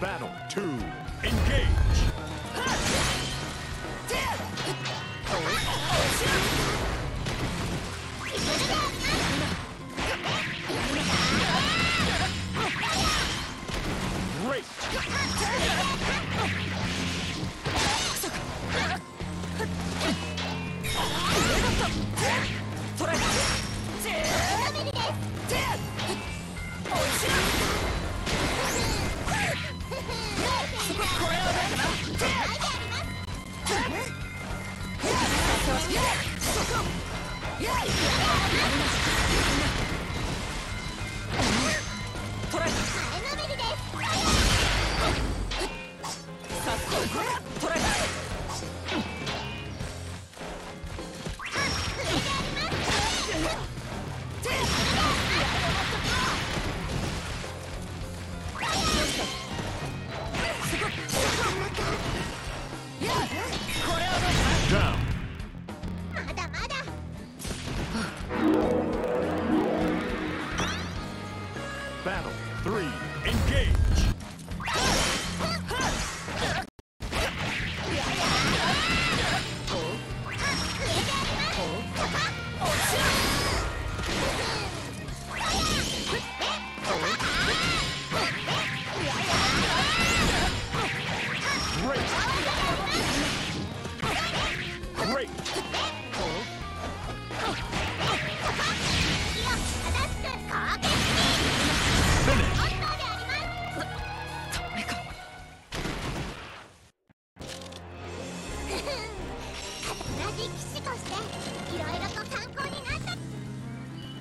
battle two, engage!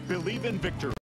Believe in victory.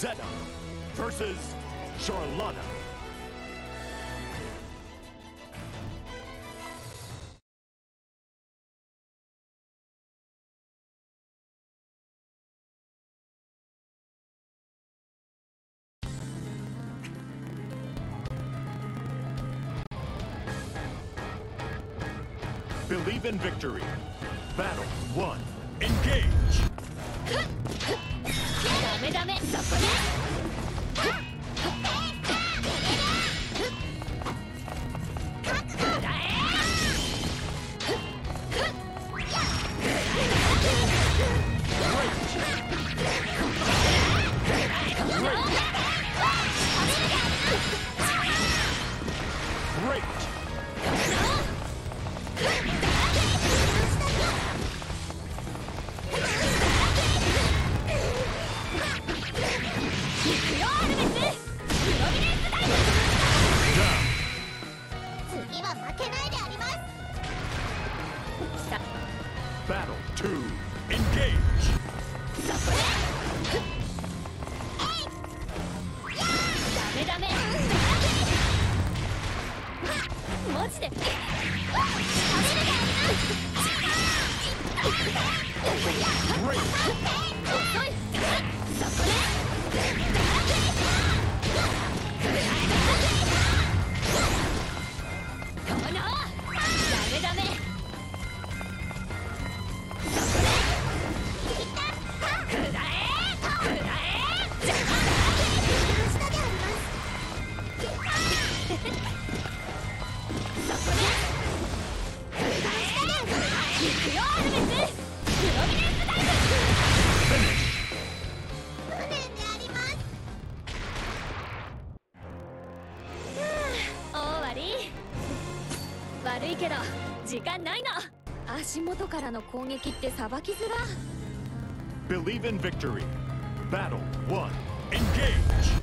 Zeta versus Charlotta. Believe in victory. 足元からの攻撃ってさばきづら Believe in victory Battle 1 Engage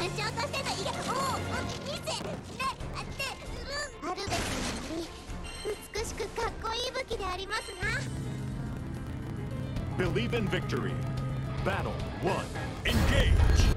し美しくかっこいい武器でありますな Believe in victory Battle Engage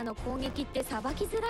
かの攻撃ってさばきづら。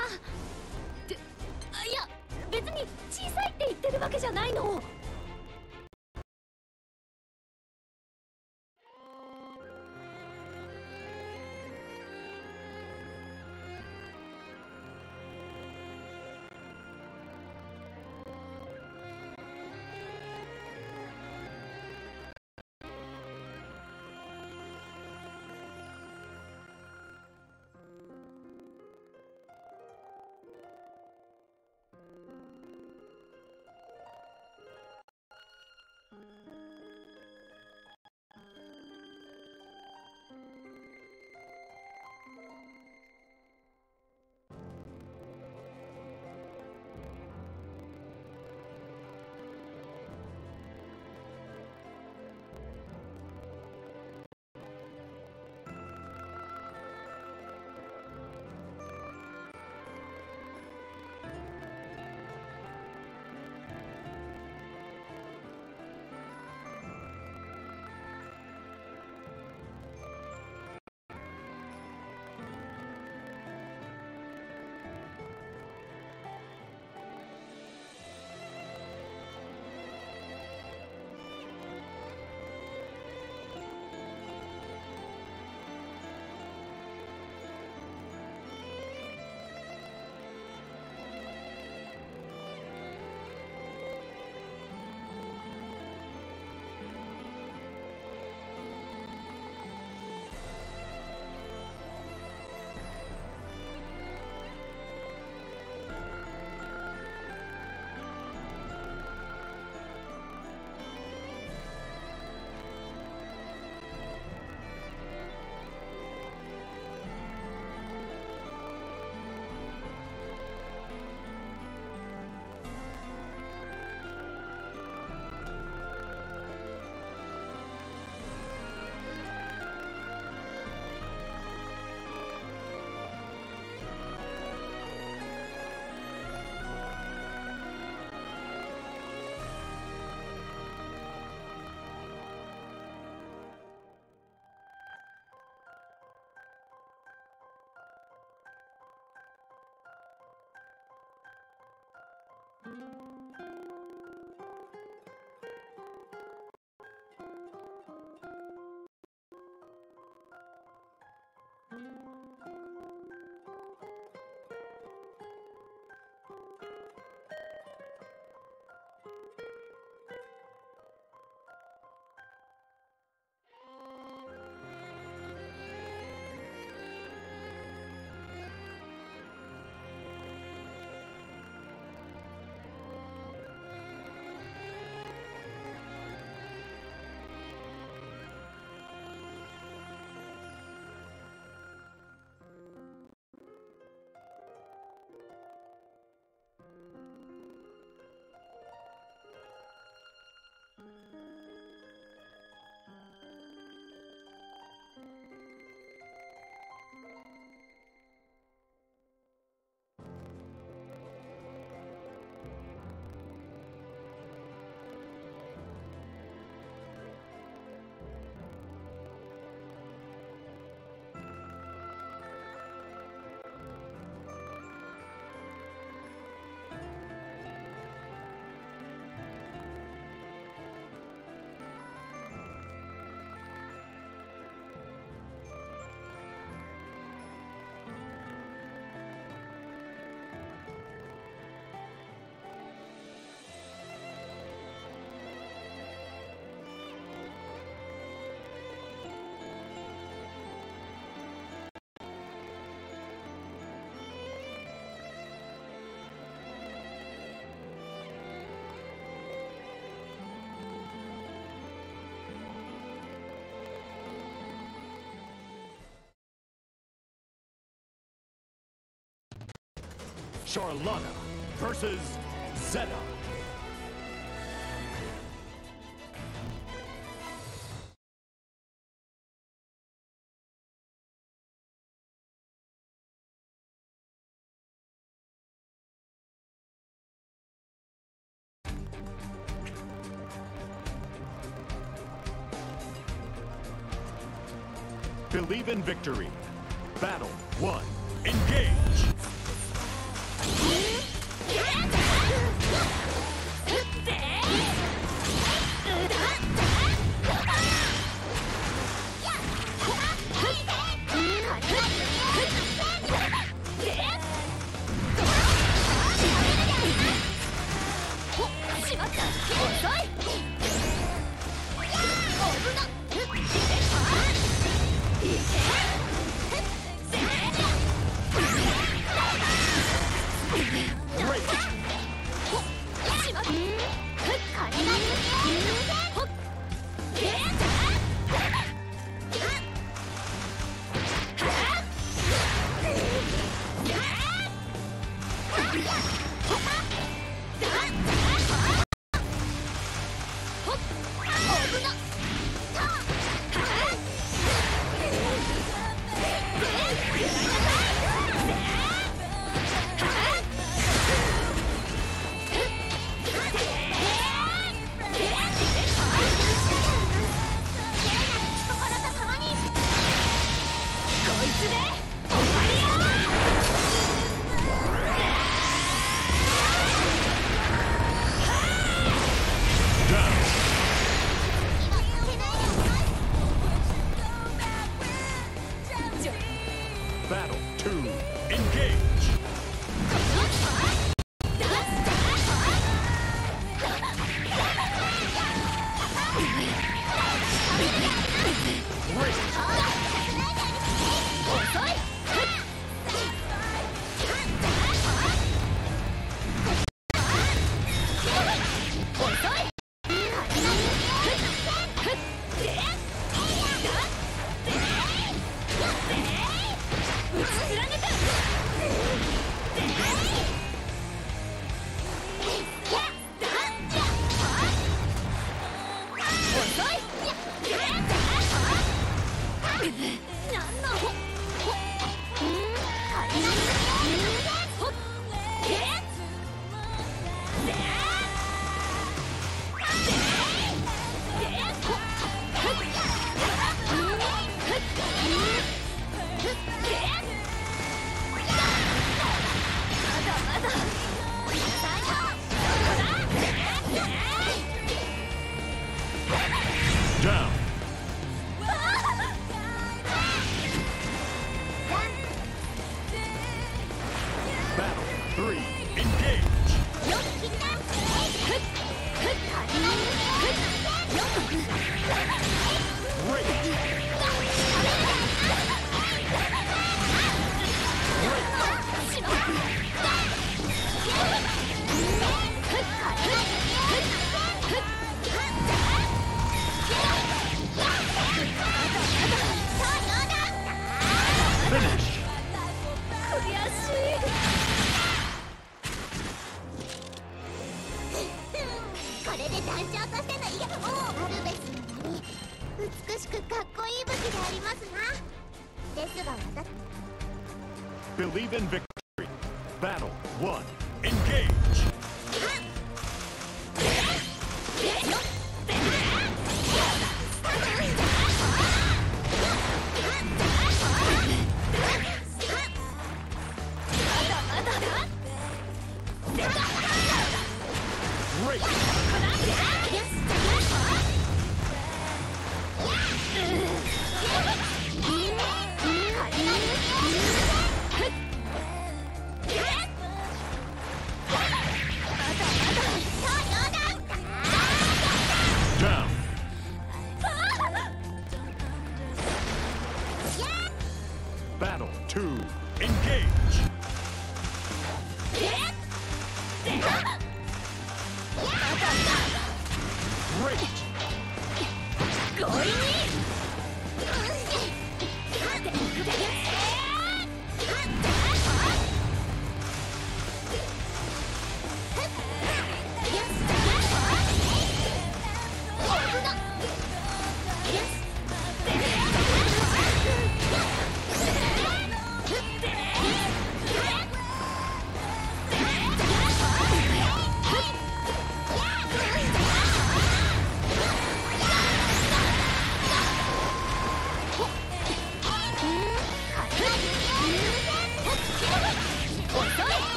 thank you Charlotta versus Zeta. Believe in victory.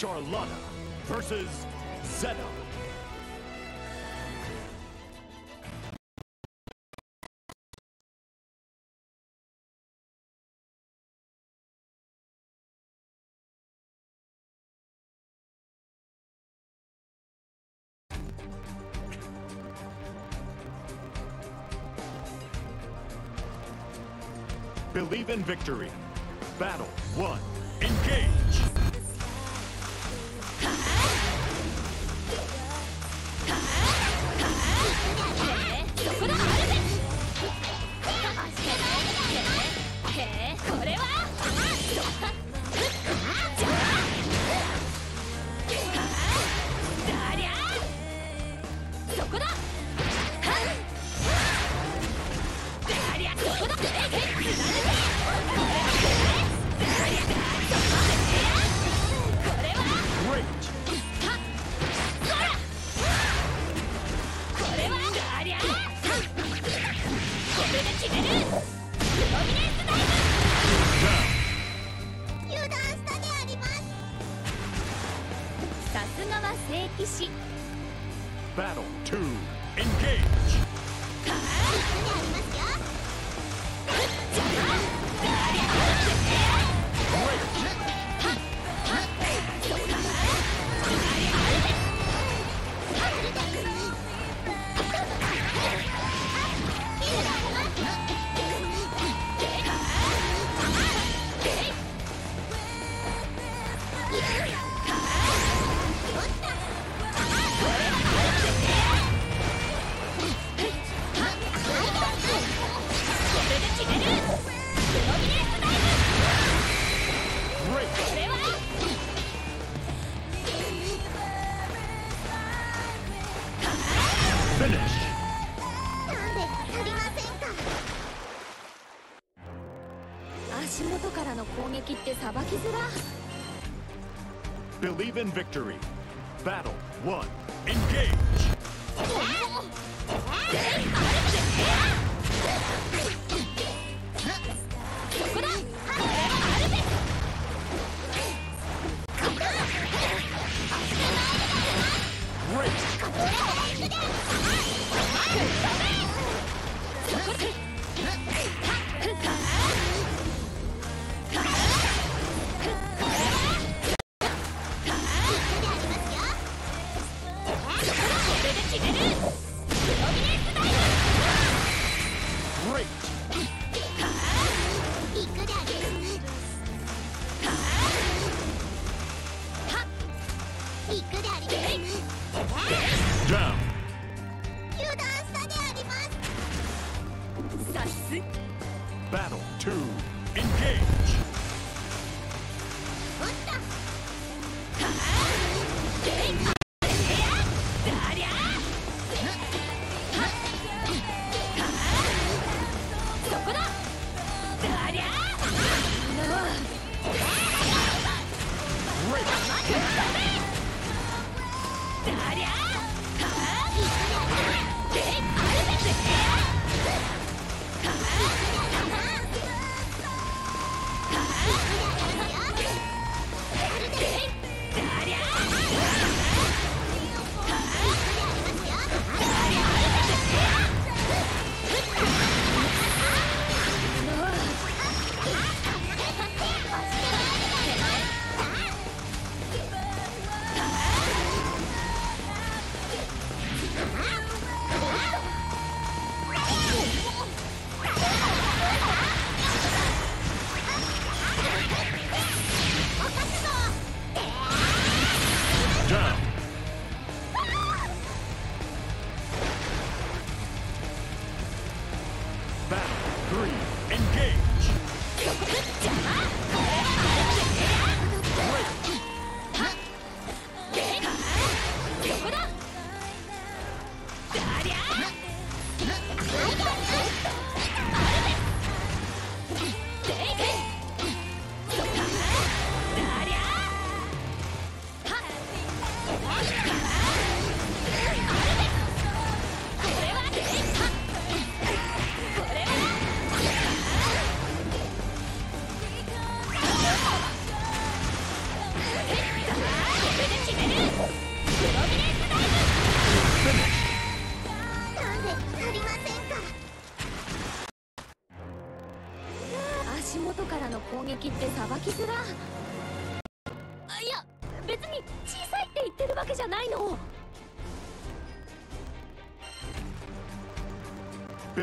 Charlotta versus Zeta. Believe in victory. Battle victory.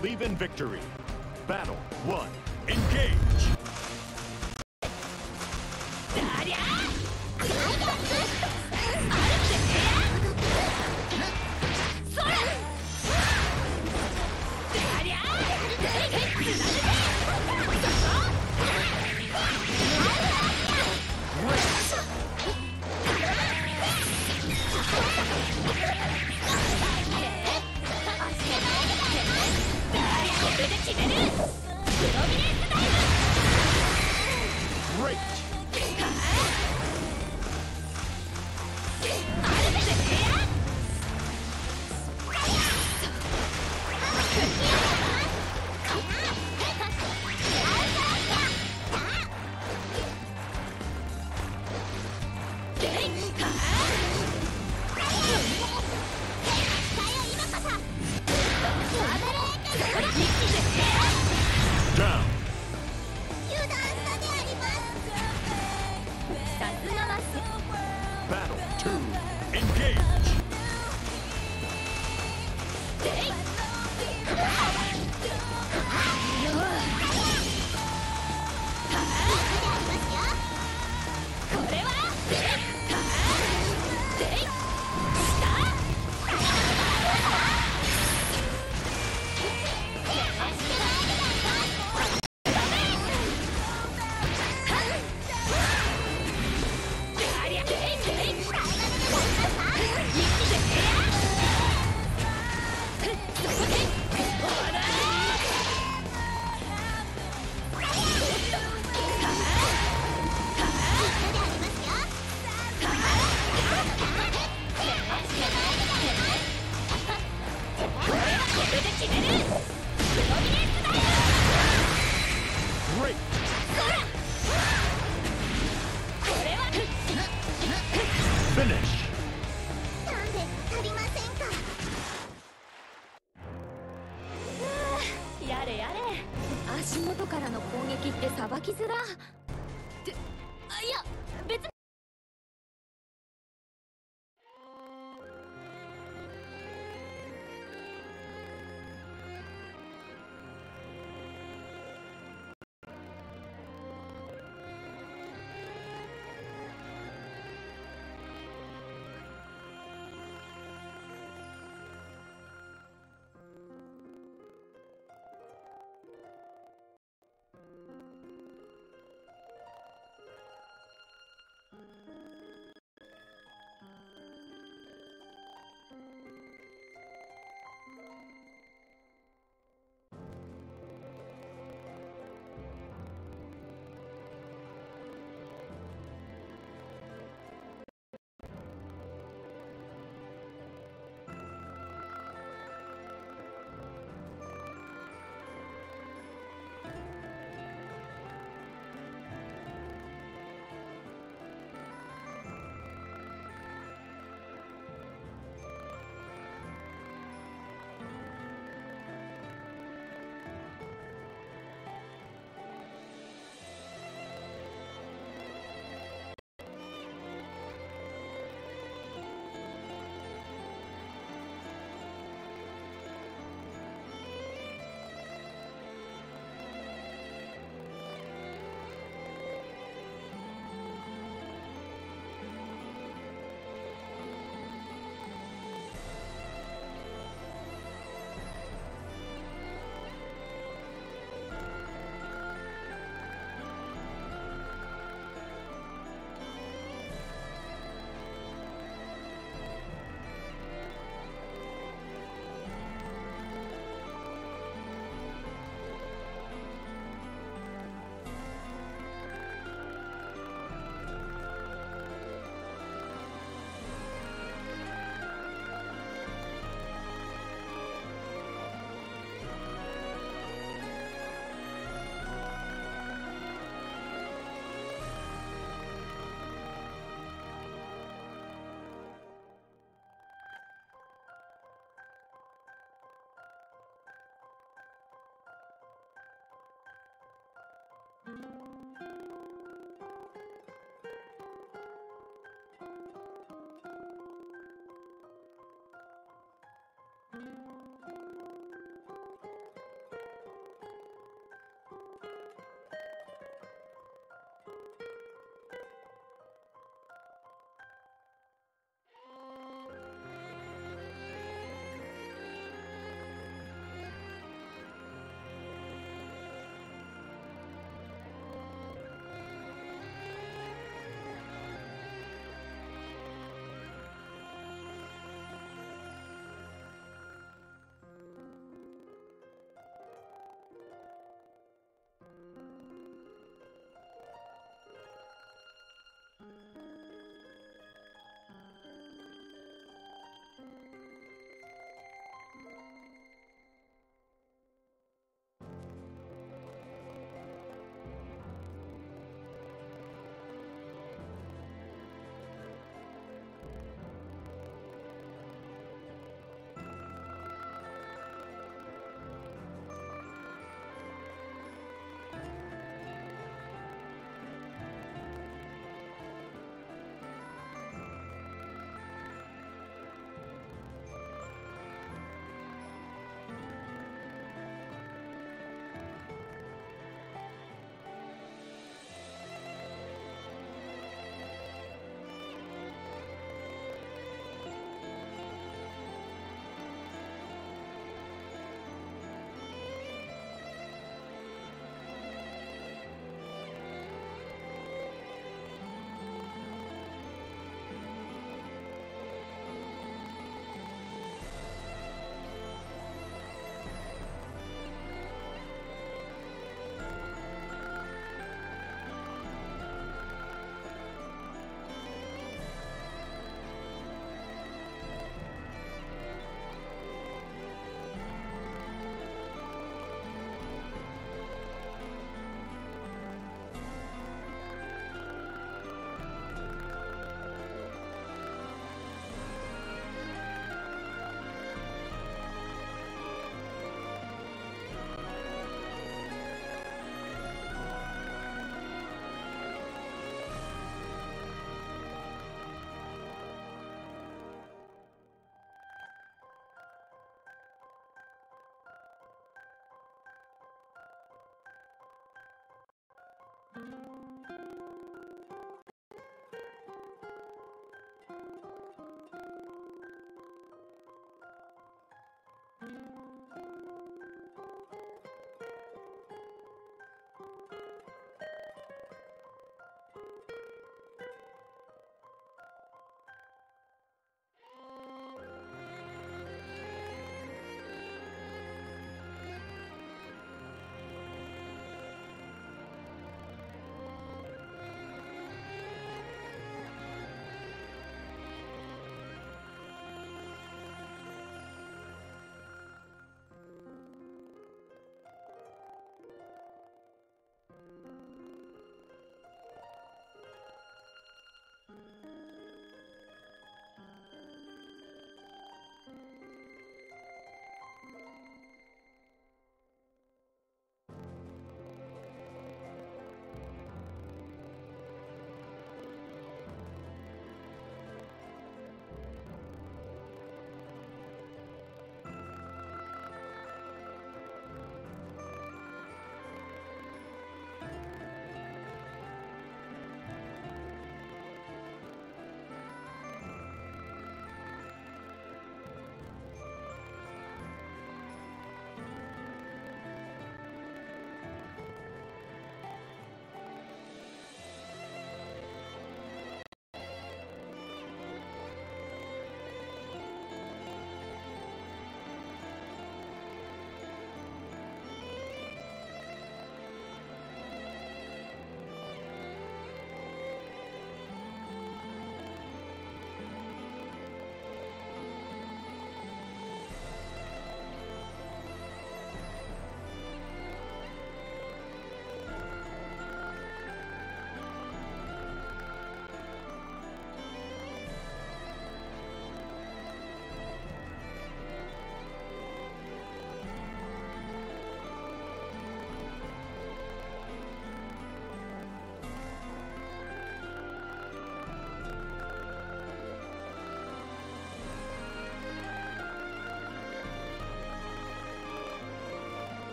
Believe in victory. thank you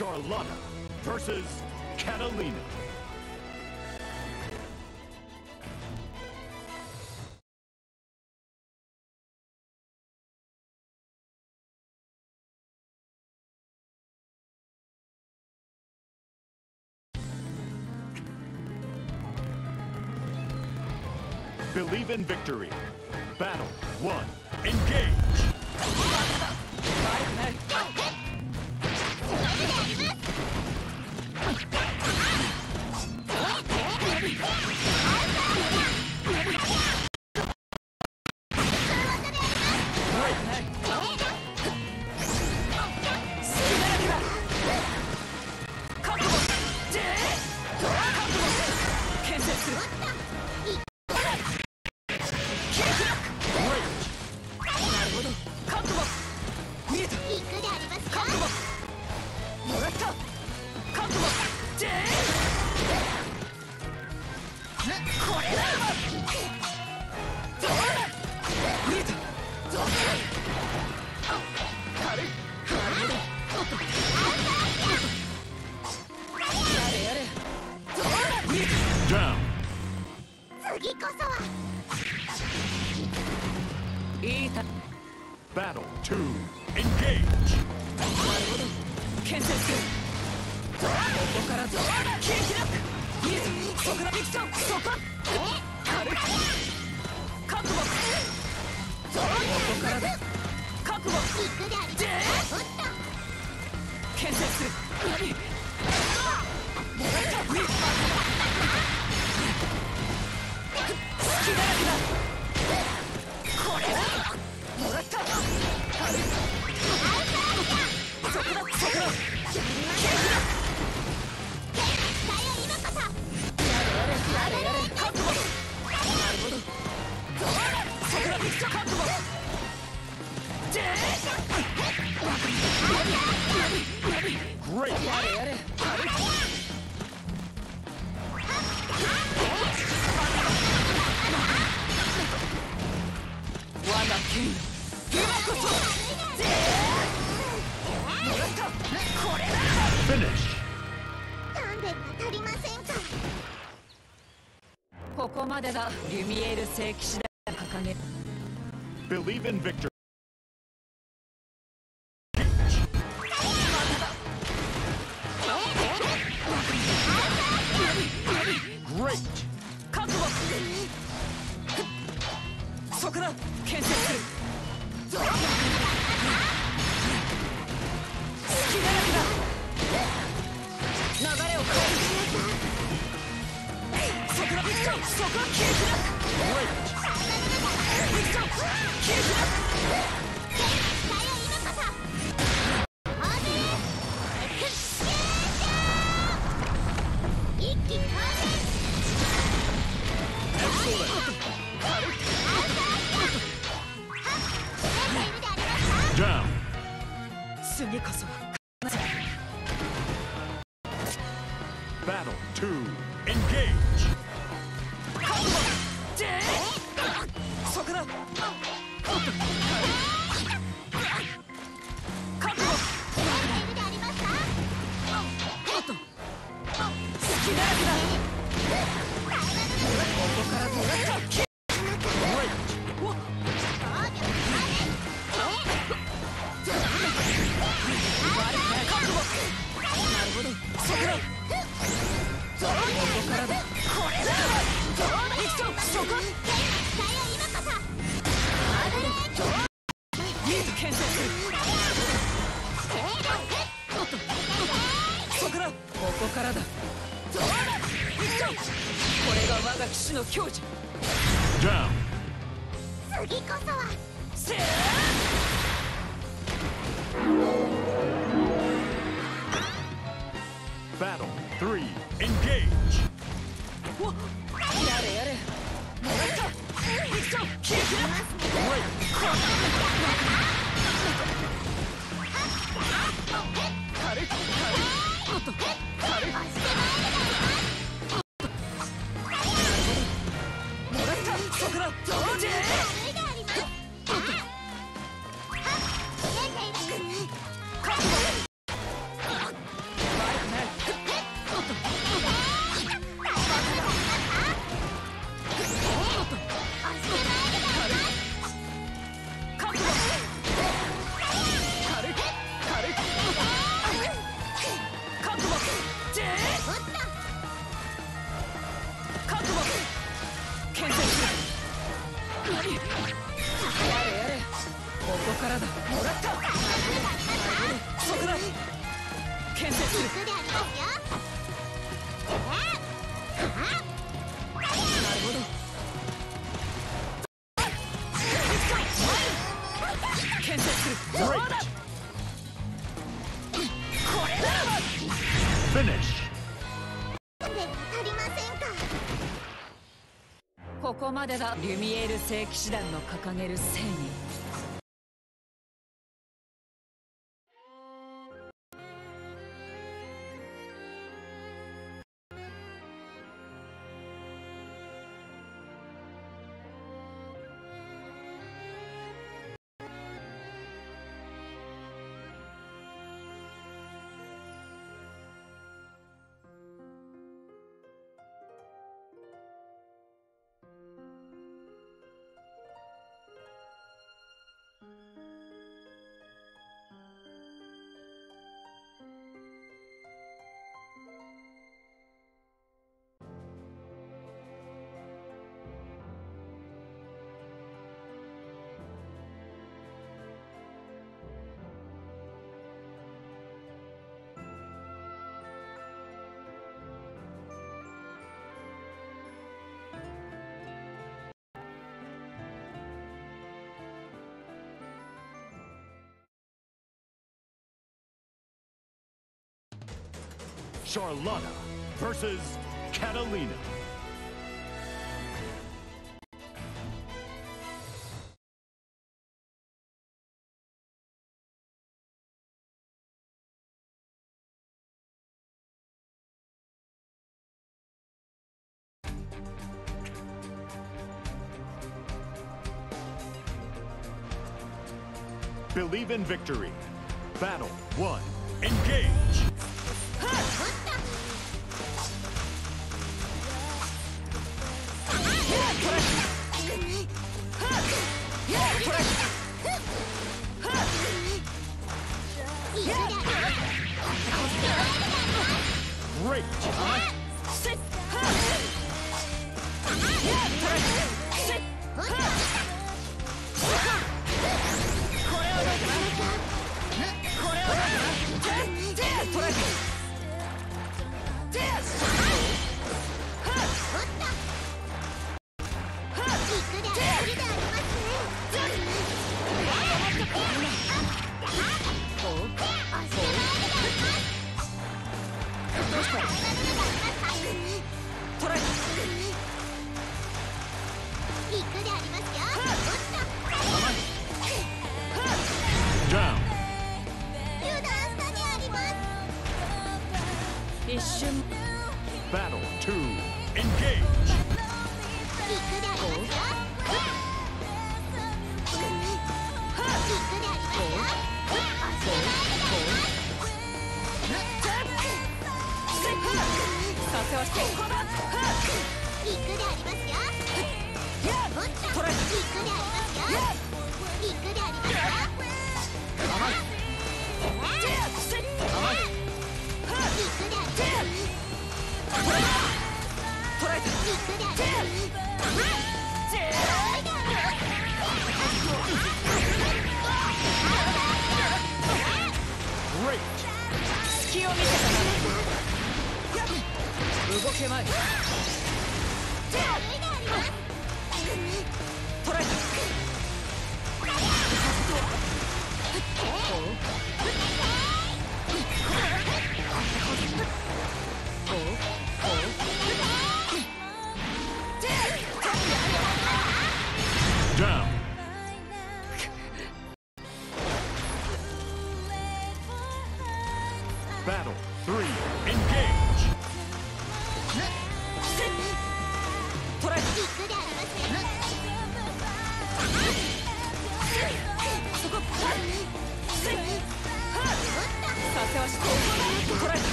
Charlotta versus Katalina. Believe in victory. Battle one. Engage! 覚悟。ここまでがリュミエール聖騎士だ in victory. こからだこれが我が騎士の矜持ダウン次こそはー3おや軽く軽く軽くでだリュミエール聖騎士団の掲げる戦意 Charlotta versus Katalina. Believe in victory. Battle one. Engage! 备，起来。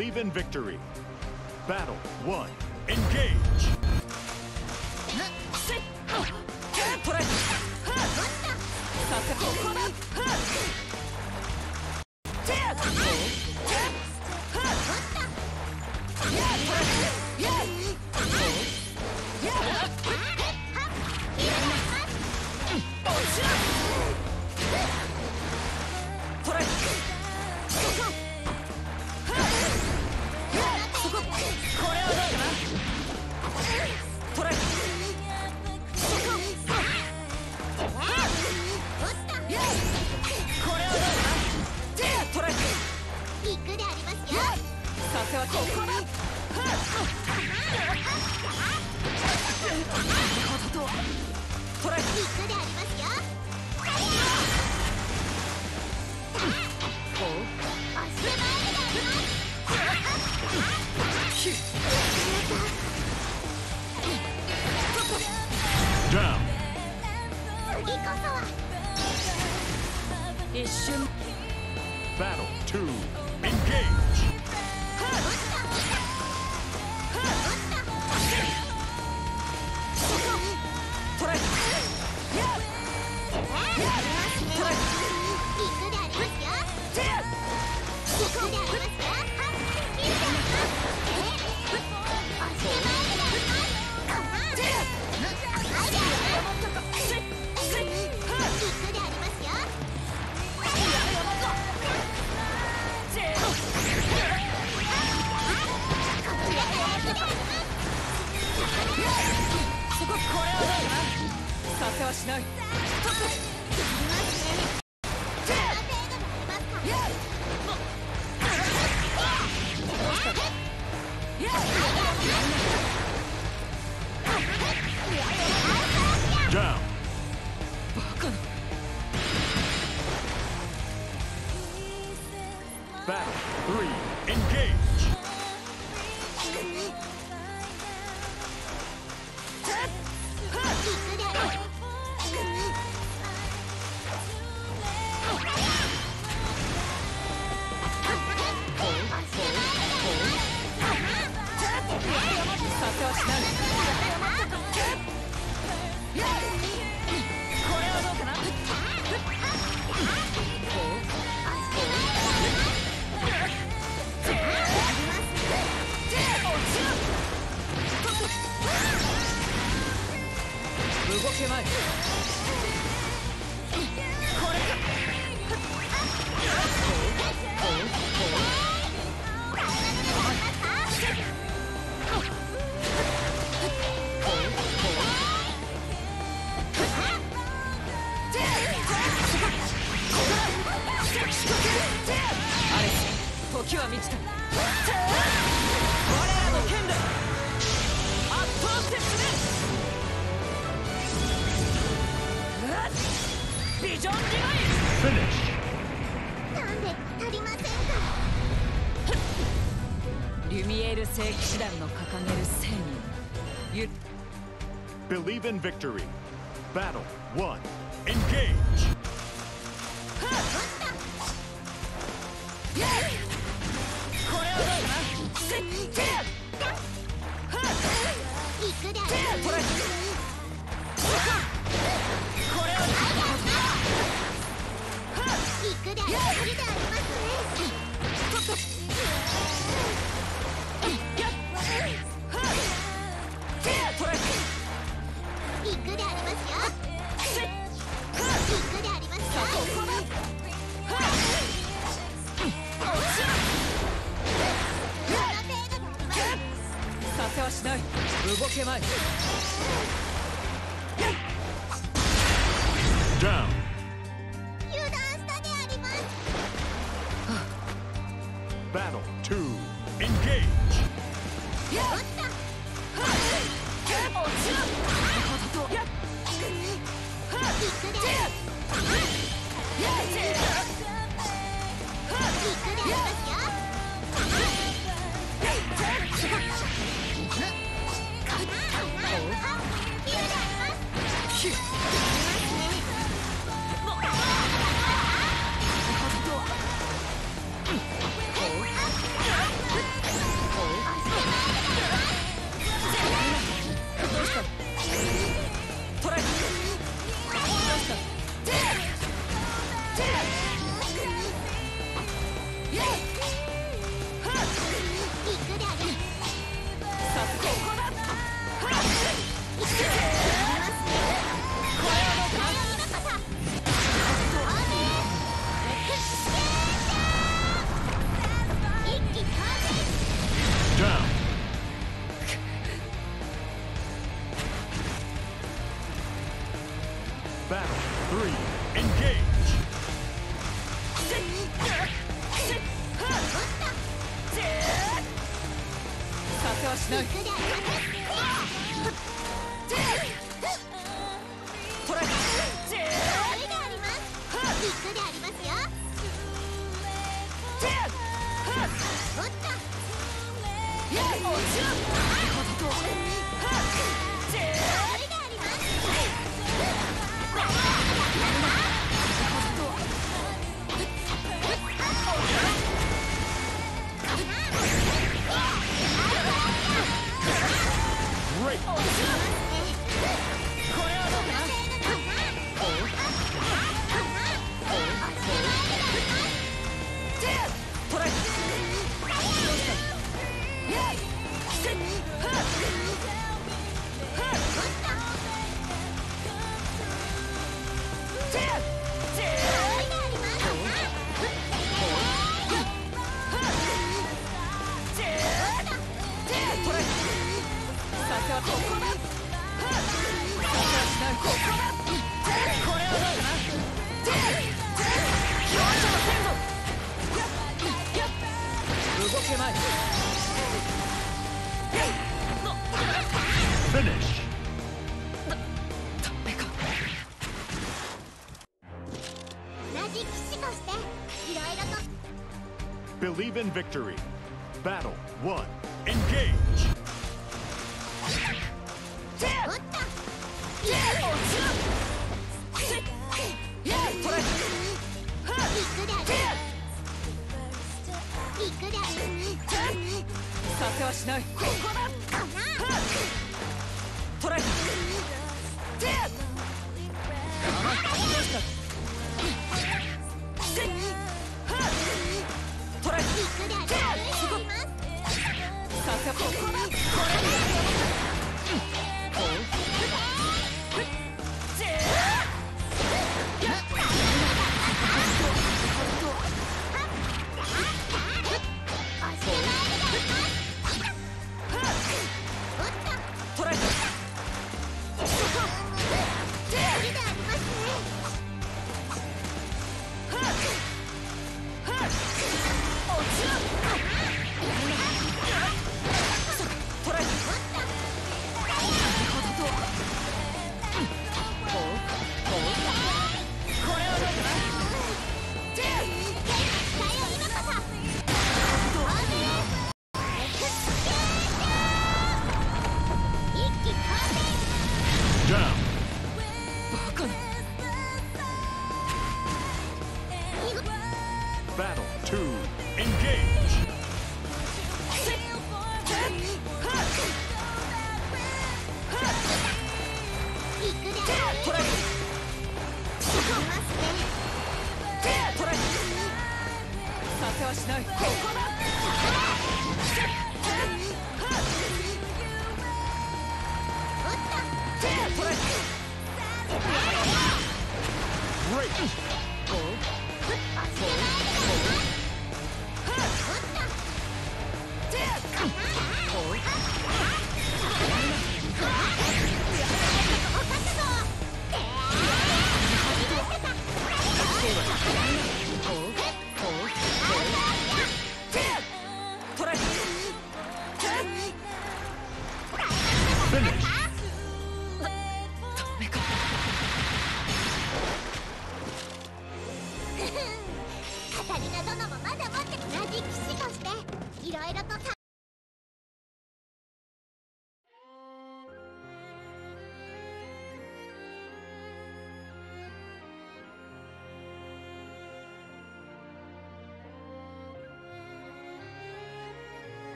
believe in victory. Battle Battle 2. believe in victory. Battle one. Engage! Yeah! はしない動けまい believe in victory. Battle はしない。ここだ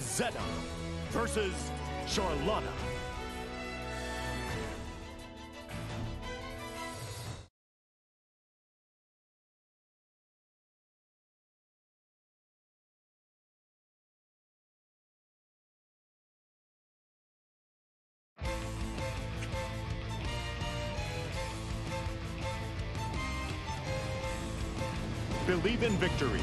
Zeta versus Charlotta. Believe in victory.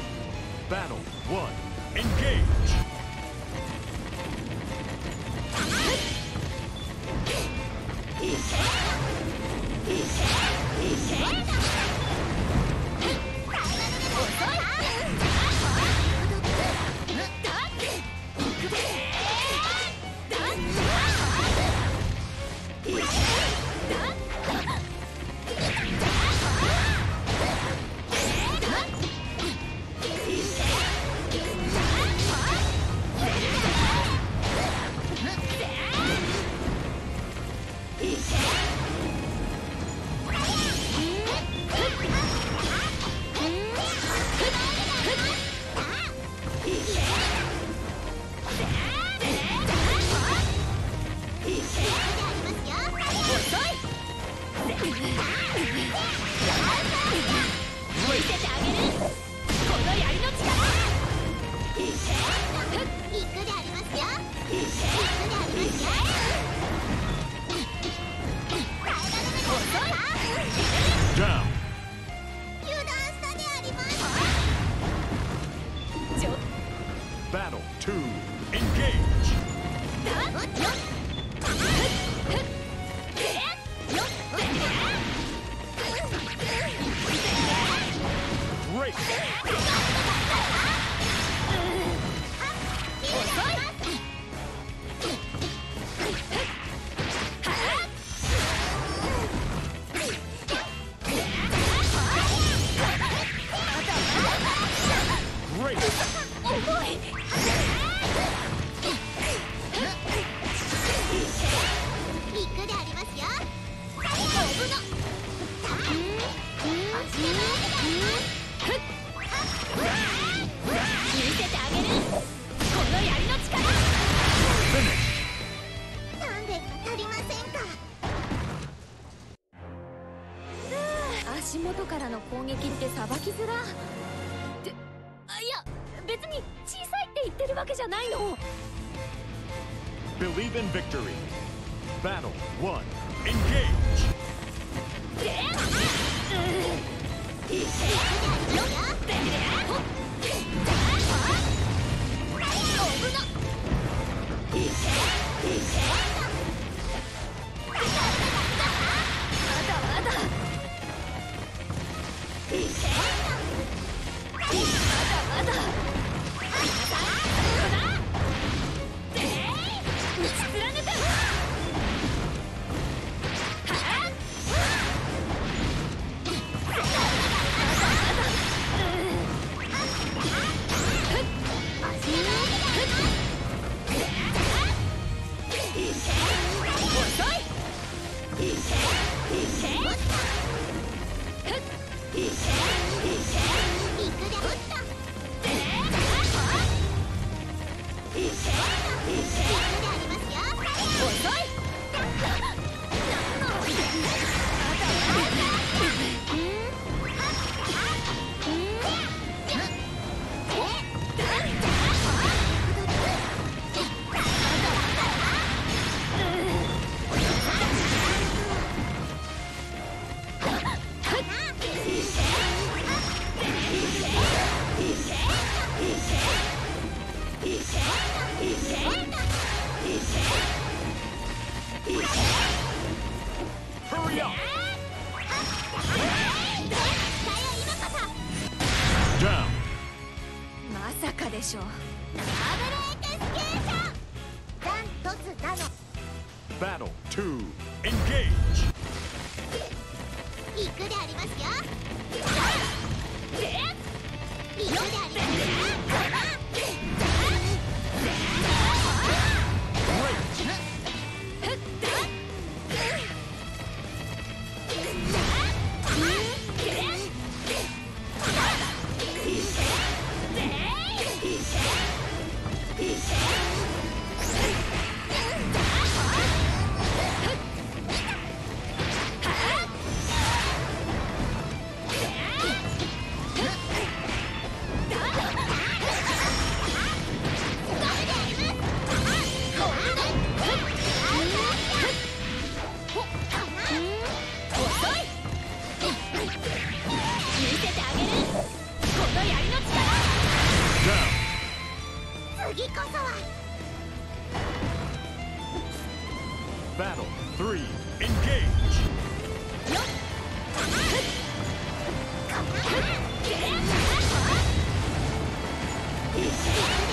Yeah!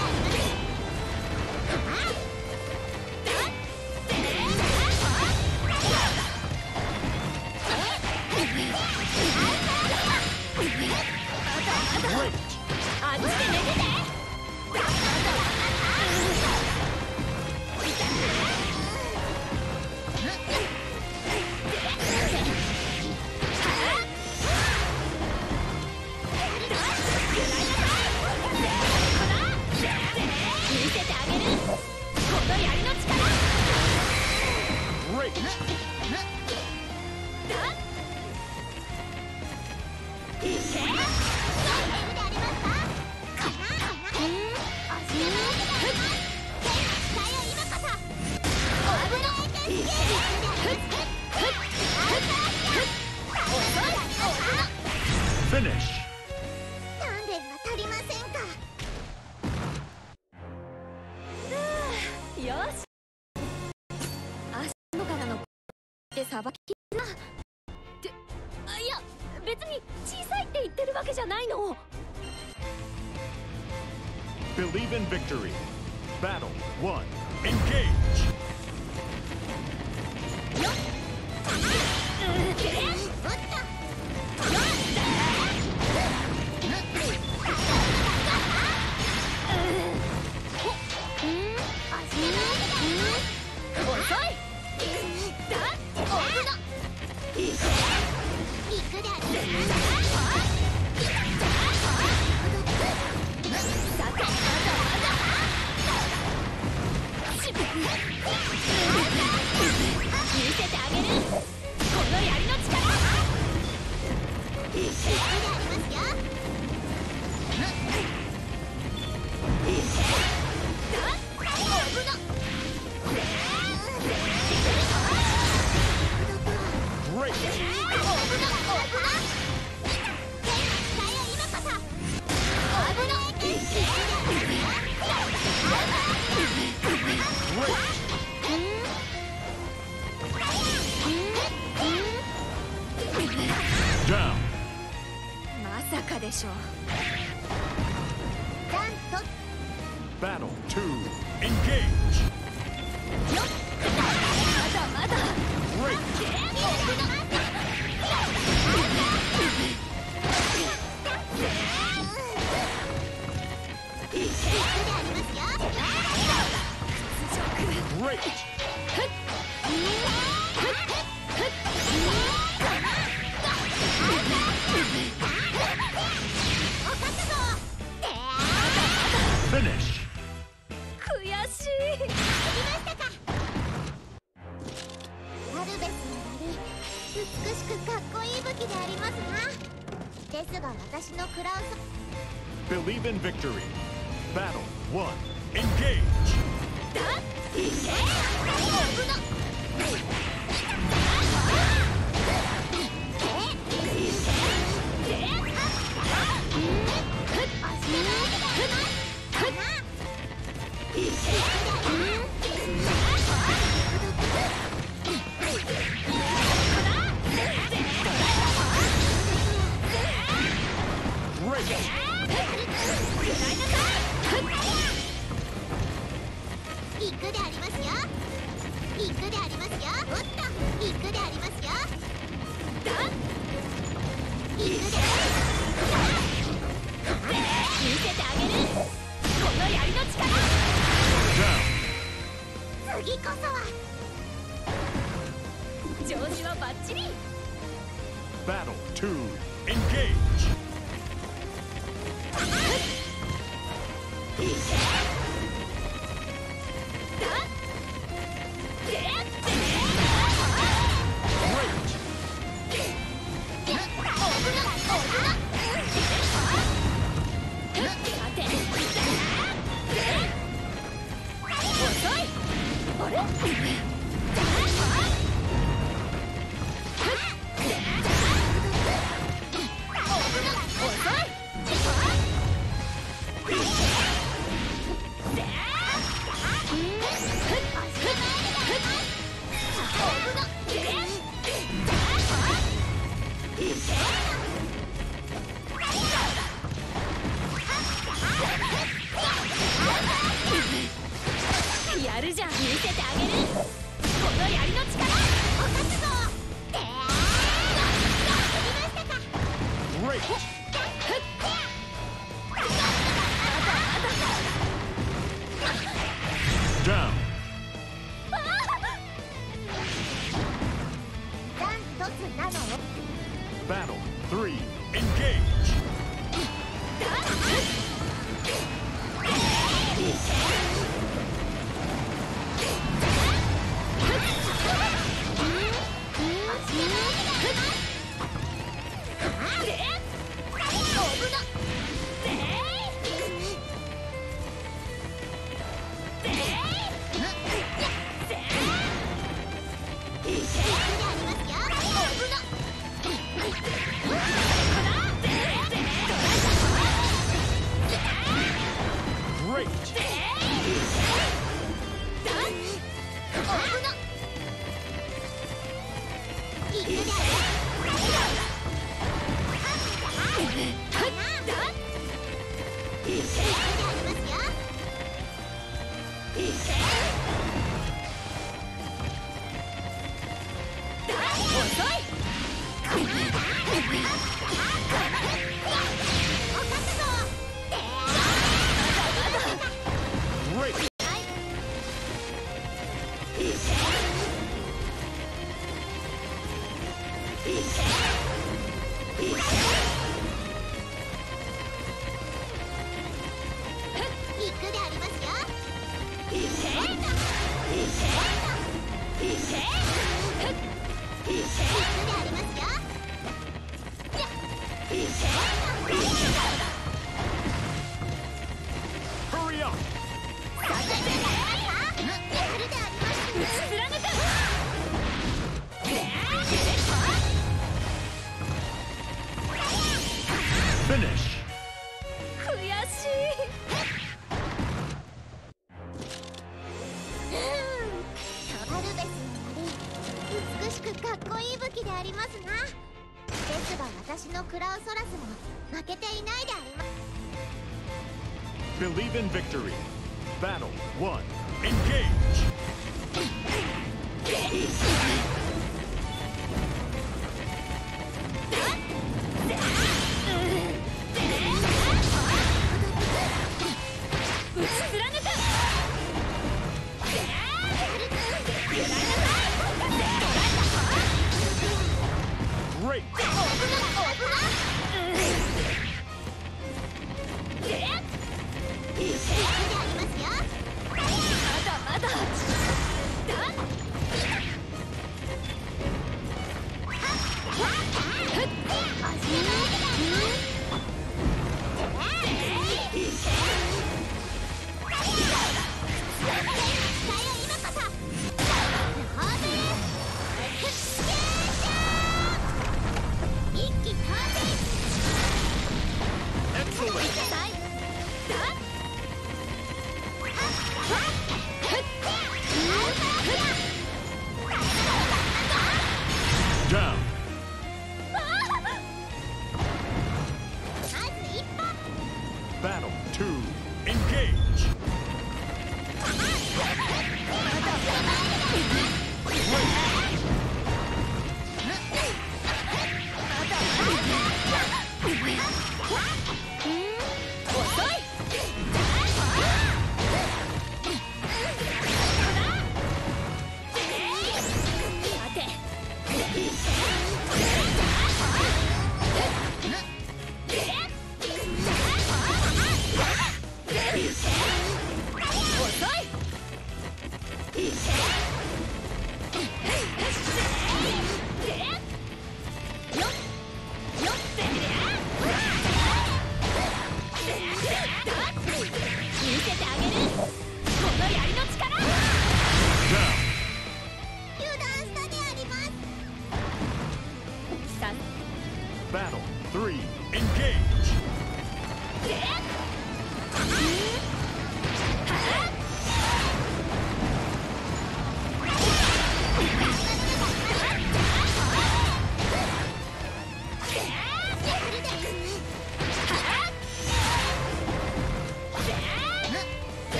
Great.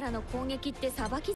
からの攻撃ってさばき